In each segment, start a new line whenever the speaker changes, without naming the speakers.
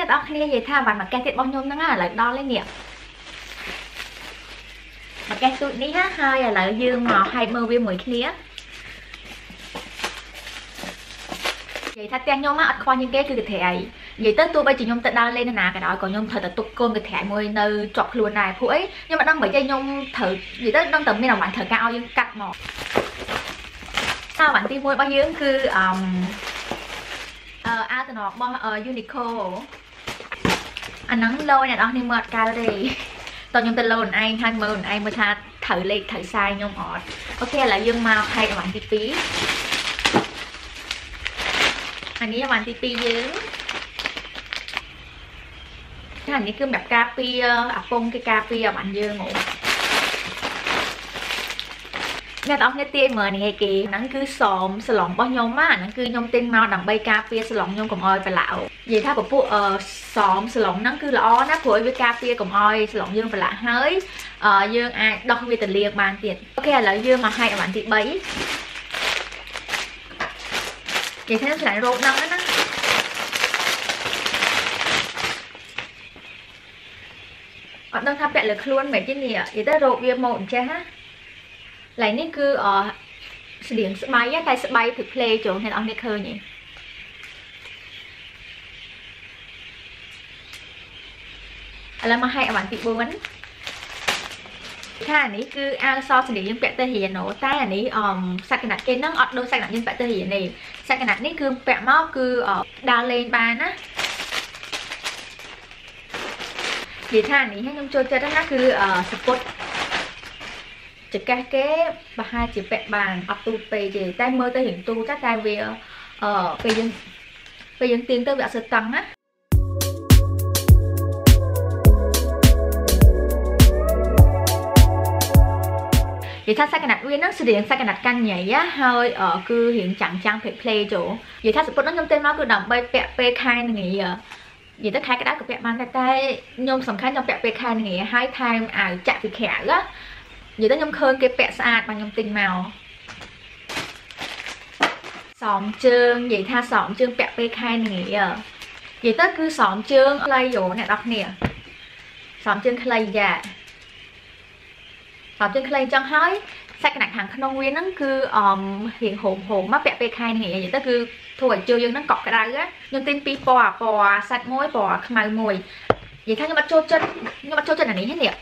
អ្នកនរគ្នានិយាយថាបានមួយកេះទៀតរបស់ខ្ញុំហ្នឹងឥឡូវដល់ហើយនេះមួយកេះទូចនេះណាហើយឥឡូវយើងមកហែកមើលវាមួយគ្នានិយាយថាទាំងខ្ញុំអត់ខ្វះជាងគេគឺកន្ត្រៃនិយាយទៅទោះបីជាខ្ញុំទៅដើរលេងនៅណាក៏ដោយក៏ខ្ញុំត្រូវតែទុកកូនកន្ត្រៃមួយនៅជាប់ខ្លួនដែរព្រោះអីខ្ញុំអត់ដឹងមិនទេខ្ញុំត្រូវនិយាយទៅដឹងតែមានអង្វាន់ត្រូវការឲ្យយើងកាត់មកអង្វាន់ទី1របស់យើងគឺអឺអឺអាតំណរបស់ Uniqlo អាហ្នឹងលោអ្នកនរគ្នាមើលអត់កើតទេតោះខ្ញុំទៅលោនឯងហើយមើលនឯងមើលថាត្រូវលេខត្រូវខ្សែខ្ញុំអត់អូខេឥឡូវយើងមកខែកអង្វាន់ទី2អានេះអង្វាន់ទី2យើងថានេះគឺសម្រាប់ការពារអាពងគេការពារអង្វាន់យើងហ៎ អ្នកទាំងអស់គ្នាទាយមើលនេះឯគេហ្នឹងគឺសមសឡុងរបស់ខ្ញុំណាហ្នឹងគឺខ្ញុំទិញមកដើម្បីការពារសឡុងខ្ញុំកុំឲ្យប្រឡាក់និយាយថាពពួកអឺសមសឡុងហ្នឹងគឺល្អណាព្រោះវាការពារកុំឲ្យសឡុងយើងប្រឡាក់ហើយយើងអាចដោះវាទៅលាងបានទៀតអូខេឥឡូវយើងមកហែកអវ៉ាន់ទី3និយាយថាឆ្លាញ់រោគហ្នឹងណាអត់ដឹងថាពាក់លើខ្លួនមិនទេនេះនិយាយទៅរោគវាមកអញ្ចេះណា ឡើយនេះគឺអស្តៀងស្បៃតែស្បៃព្រឹកភ្លេចូលអ្នកនរគ្នាឃើញទេឥឡូវមកហែកអវ៉ាន់ទី4ថានេះគឺអាវសស្លៀកយើងពាក់ទៅរៀនតែអានេះអមសាច់កណាត់គេហ្នឹងអត់ដូចសាច់កណាត់យើងពាក់ទៅរៀនទេសាច់កណាត់នេះគឺពាក់មកគឺដើរលេងបានណានិយាយថានេះខ្ញុំចូលចិត្តណាគឺសពុត ចកេះគេប្រហែលជាពាក់បានអត់ទូពេកទេតែមើលទៅរៀងទូតែតែវាអឺពេលយើងពេលយើងទៀងទៅវាអត់សូវតឹងណានិយាយថាសាច់កណាត់វាហ្នឹងស្រៀងសាច់កណាត់កាន់ញ៉ៃហើយគឺរៀងចាំងចាំងពេកផ្លេចូលនិយាយថាសពុតហ្នឹងខ្ញុំទិញមកគឺដើម្បីពាក់ពេលខែនឹងងានិយាយទៅខែក្តៅក៏ពាក់បានដែរតែខ្ញុំសំខាន់ខ្ញុំពាក់ពេលខែនឹងងាហើយថែមអាវចាក់ពីក្រៅណា និយាយទៅខ្ញុំឃើញគេពាក់ស្អាតបាទខ្ញុំទិញមកសំជើងនិយាយថាសំជើងពាក់ពេលខែនានិយាយទៅគឺសំជើងខ្លីយោអ្នកនរគ្នាសំជើងខ្លីយ៉ាសំជើងខ្លីចឹងហើយសាច់កណាត់ខាងក្នុងវាហ្នឹងគឺអមរៀងហូមហូមមកពាក់ពេលខែនានិយាយទៅគឺធ្វើឲ្យជើងយើងហ្នឹងកក់ក្ដៅខ្ញុំទិញពីរពណ៌ពណ៌សាច់មួយពណ៌ខ្មៅមួយនិយាយថាខ្ញុំអត់ចូលចិត្តខ្ញុំអត់ចូលចិត្តអានេះទេនេះ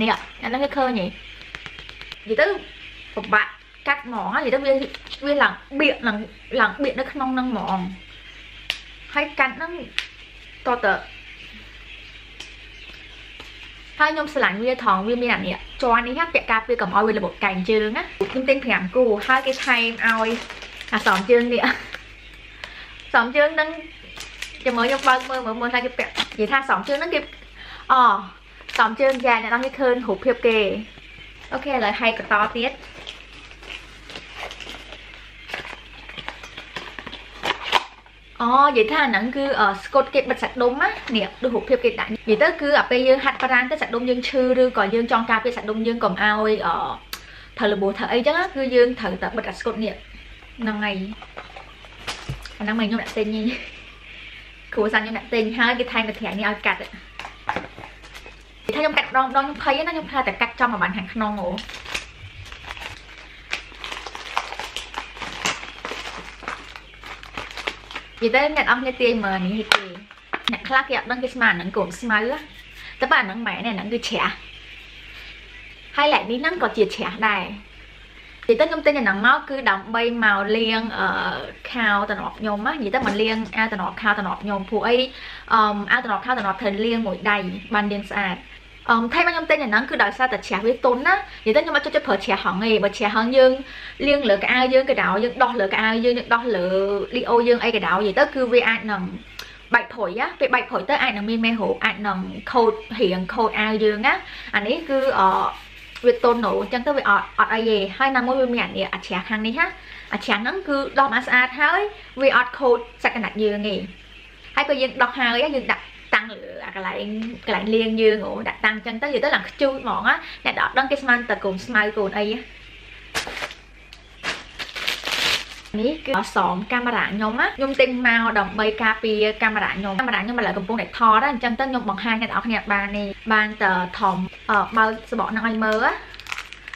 នេះអាហ្នឹងគេឃើញហីនិយាយទៅពិបាកកាត់ហ្មងនិយាយទៅវាវាឡើងបៀកឡើងឡើងបៀកនៅក្នុងហ្នឹងហ្មងហើយកាត់ហ្នឹងតតហើយខ្ញុំស្រឡាញ់វាថងវាមានអានេះជាន់នេះពាក់ការពារកុំឲ្យវារបបកែងជើងណាខ្ញុំទិញ5គូហើយគេថែមឲ្យអាសំជើងនេះសំជើងហ្នឹងចាំមើលខ្ញុំបើកមើលមើលមើលថាគេពាក់និយាយថាសំជើងហ្នឹងគេអ សំជើងយ៉ាអ្នកនរឃើញរូបភាពគេអូខេឥឡូវហែកបន្តទៀតអូនិយាយថាហ្នឹងគឺស្កុតគេបិទសាច់ដុំណានេះដូចរូបភាពគេដាក់និយាយទៅគឺអាពេលយើងហាត់ប្រាណទៅសាច់ដុំយើងឈឺឬក៏យើងចង់ការពារសាច់ដុំយើងកុំឲ្យអត្រូវលបោត្រូវអីចឹងគឺយើងត្រូវតែបិទអាស្កុតនេះហ្នឹងហើយអាហ្នឹងមកខ្ញុំដាក់ទិញនេះគ្រូសាស្ត្រខ្ញុំដាក់ទិញហើយគេថែមកត្រាញនេះឲ្យកាត់ ថាខ្ញុំកាត់ដងដងខ្ញុំភ័យណាខ្ញុំថាតែកាត់ចំប្រហែលខាងក្នុងអូនិយាយទៅអ្នកអស់គ្នាទាយមើលនេះគេអ្នកខ្លះគេអត់ដឹងគេស្មានហ្នឹងកូនស្មៅតែបើអាហ្នឹងម៉ែនេះហ្នឹងគឺជ្រះហើយឡែកនេះហ្នឹងក៏ជាជ្រះដែរនិយាយទៅខ្ញុំទិញអាហ្នឹងមកគឺដើម្បីមកលាងអឺខោតំណប់ខ្ញុំណានិយាយទៅមកលាងអាវតំណប់ខោតំណប់ខ្ញុំព្រោះអីអឺអាវតំណប់ខោតំណប់ត្រូវលាងមួយដៃបានលាងស្អាត អមថៃមកខ្ញុំទិញអាហ្នឹងគឺដោយសារតែជ្រះវាទុនណានិយាយទៅខ្ញុំអត់ចូលចិត្តប្រើជ្រះហងទេបើជ្រះហងយើងលាងលើកៅអៅយើងក៏ដោយយើងដោះលើកៅអៅយើងយើងដោះលើលីអូយើងអីក៏ដោយនិយាយទៅគឺវាអាចនឹងបាច់ព្រុយណាពេលបាច់ព្រុយទៅអាចនឹងមានមេរោគអាចនឹងខូចរៀងខូចអាវយើងណាអានេះគឺអវាទុននោះអញ្ចឹងទៅវាអត់អត់អីទេហើយណាមួយវាមានអានេះអាជ្រះខាងនេះណាអាជ្រះហ្នឹងគឺដោះមកស្អាតហើយវាអត់ខូចសក្តានុយើងទេហើយក៏យើងដោះហើយយើងដាក់ តាំងលើអាកន្លែងកន្លែងលាងយើងហ៎ដាក់តាំងចឹងទៅនិយាយទៅឡើងខ្ជូតហ្មងណាអ្នកអត់ដឹងគេស្មានតែកូនស្មៅកូនអីនេះគឺសមកាមេរ៉ាខ្ញុំណាខ្ញុំទិញមកដើម្បីការពារកាមេរ៉ាខ្ញុំកាមេរ៉ាខ្ញុំឥឡូវកំពុងតែថតណាអញ្ចឹងទៅខ្ញុំបង្ហាញអ្នកនរគ្នាបាននេះបានតធំបើកសបកហ្នឹងឲ្យមើល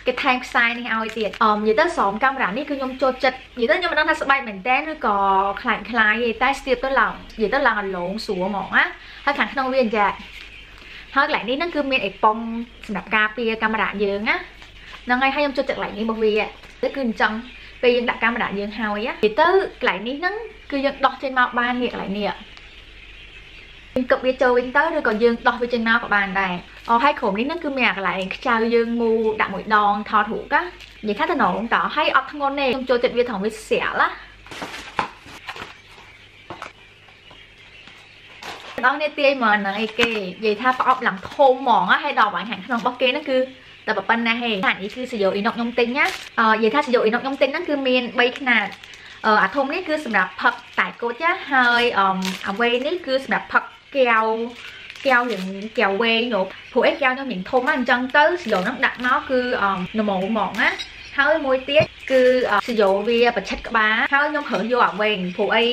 គេថែមខ្សែនេះឲ្យទៀតអមនិយាយទៅស្រោមកាមេរ៉ានេះគឺខ្ញុំចូលចិត្តនិយាយទៅខ្ញុំមិនដឹងថាស្បែកមែនតើឬក៏ខ្លាញ់ខ្លាយទេតែស្ទាបទៅឡើងនិយាយទៅឡើងអាឡងស្រួលហ្មងណាហើយខាងក្នុងវាអញ្ចឹងហើយកន្លែងនេះហ្នឹងគឺមានអេប៉ុងសម្រាប់ការពារកាមេរ៉ាយើងណាហ្នឹងហើយហើយខ្ញុំចូលចិត្តកន្លែងនេះរបស់វាគឺអញ្ចឹងពេលយើងដាក់កាមេរ៉ាយើងហើយនិយាយទៅកន្លែងនេះហ្នឹងគឺយើងដោះចេញមកបាននេះកន្លែងនេះ យើងគប់វាចូលវិញទៅឬក៏យើងដោះវាចេញមកក៏បានដែរអូហើយក្រុមនេះហ្នឹងគឺមានអាកន្លែងខ្ចៅយើងមូដាក់មួយដងថតរូបកានិយាយថាតំណងតើហើយអត់ធ្ងន់ទេខ្ញុំចូលចិត្តវាថងវាស្រាលណាដល់នេះទាយមកហ្នឹងអីគេនិយាយថាប្រអប់ឡើងធំហ្មងហើយដល់បាញ់ខាងក្នុងរបស់គេហ្នឹងគឺតែប៉ុណ្ណាហេអានេះគឺសយោអ៊ីណុកខ្ញុំទិញណាអឺនិយាយថាសយោអ៊ីណុកខ្ញុំទិញហ្នឹងគឺមាន3ខ្នាតអឺអាធំនេះគឺសម្រាប់ផឹកតែគុជណាហើយអឺអាវេនេះគឺសម្រាប់ផឹក កែវកែវយ៉ាងកែវវែងនោះព្រោះអីកែវខ្ញុំមានធំណាអញ្ចឹងទៅសយោហ្នឹងដាក់មកគឺល្មមហ្មងណាហើយមួយទៀតគឺសយោវាប្រឆិតក្បាលហើយខ្ញុំប្រើយកអាវែងព្រោះអី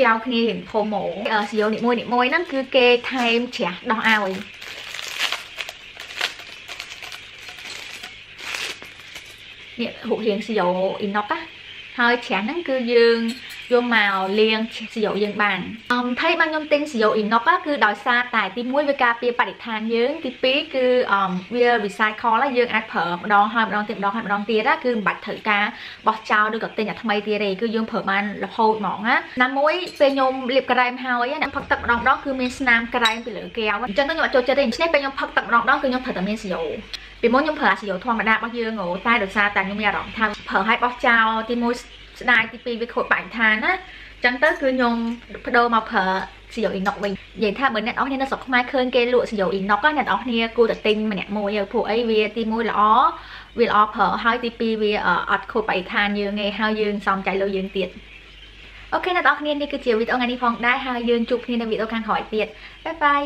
កែវគ្នារៀងធំហ្មងសយោនីមួយនីមួយហ្នឹងគឺគេថែមច្រាស់ដោះឲ្យនេះរូបរាងសយោអ៊ីណុកណាហើយច្រាស់ហ្នឹងគឺយើង យកមកលាងសយោយើងបានអមថៃបានខ្ញុំទិញសយោអ៊ីណុកគឺដោយសារតែទី1វាការពារបរិស្ថានយើងទី2គឺអមវា recycle យើងអាចប្រើម្ដងហើយម្ដងទៀតម្ដងហើយម្ដងទៀតគឺមិនបាច់ត្រូវការបោះចោលឬក៏ទិញអាថ្មីទៀតទេគឺយើងប្រើបានរហូតហ្មងណាណាមួយពេលខ្ញុំលាបក្រែមហើយណាផឹកទឹកម្ដងម្ដងគឺមានស្នាមក្រែមពីលើកែវអញ្ចឹងខ្ញុំអត់ចូលចិត្តទេដូច្នេះពេលខ្ញុំផឹកទឹកម្ដងម្ដងគឺខ្ញុំត្រូវតែមានសយោពីមុនខ្ញុំប្រើអាសយោធម្មតារបស់យើងតែដោយសារតែខ្ញុំមានអារម្មណ៍ថាប្រើឲ្យបោះចោលទី1 ស្ដាយទី2វាខូចបរិស្ថានណាចឹងទៅគឺខ្ញុំបដូរមកប្រើស៊ីយ៉ូអ៊ីណុកវិញនិយាយថាបើអ្នកនរគ្នានៅស្រុកខ្មែរឃើញគេលក់ស៊ីយ៉ូអ៊ីណុកអ្នកនរគ្នាគួរតែទិញម្នាក់មួយព្រោះអីវាទី1ល្អវាល្អប្រើហើយទី2វាអត់ខូចបរិស្ថានយើងទេហើយយើងសំចៃលើយើងទៀតអូខេអ្នកនរគ្នានេះគឺជាវីដេអូថ្ងៃនេះផងដែរហើយយើងជួបគ្នានៅវីដេអូខាងក្រោយទៀតបាយបាយ